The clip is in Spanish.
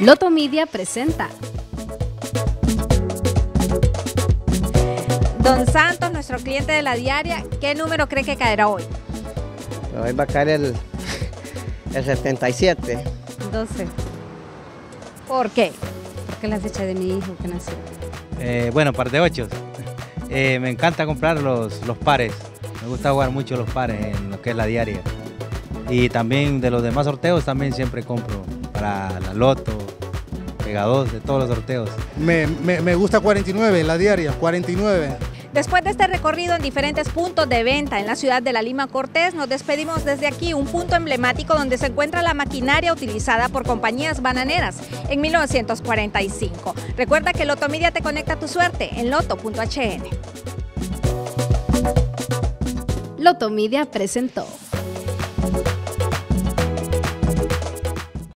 Loto Media presenta. Don Santos, nuestro cliente de la diaria, ¿qué número cree que caerá hoy? Hoy va a caer el, el 77. 12. ¿Por qué? Porque la fecha de mi hijo que nació. Eh, bueno, par de ocho. Eh, me encanta comprar los, los pares. Me gusta jugar mucho los pares en lo que es la diaria. Y también de los demás sorteos también siempre compro para la loto, Pega 2, de todos los sorteos. Me, me, me gusta 49, la diaria, 49. Después de este recorrido en diferentes puntos de venta en la ciudad de La Lima Cortés, nos despedimos desde aquí, un punto emblemático donde se encuentra la maquinaria utilizada por compañías bananeras en 1945. Recuerda que Loto Media te conecta a tu suerte en loto.hn. Loto Media presentó.